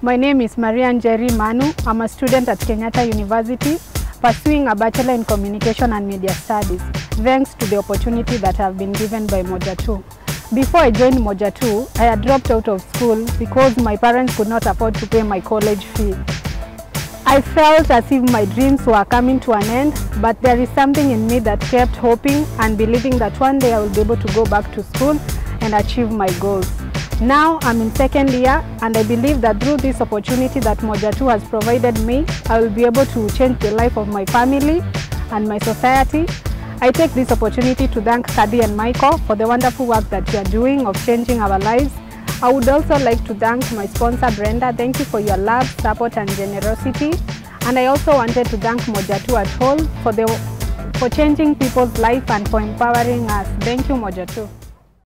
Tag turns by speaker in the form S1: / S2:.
S1: My name is Maria Njeri Manu. I'm a student at Kenyatta University pursuing a Bachelor in Communication and Media Studies, thanks to the opportunity that I've been given by Moja 2. Before I joined Moja 2, I had dropped out of school because my parents could not afford to pay my college fee. I felt as if my dreams were coming to an end, but there is something in me that kept hoping and believing that one day I will be able to go back to school and achieve my goals. Now I'm in second year and I believe that through this opportunity that Moja Tu has provided me, I will be able to change the life of my family and my society. I take this opportunity to thank Kadi and Michael for the wonderful work that you are doing of changing our lives. I would also like to thank my sponsor Brenda. Thank you for your love, support and generosity. And I also wanted to thank Moja Tu at whole for, the, for changing people's life and for empowering us. Thank you Moja Tu.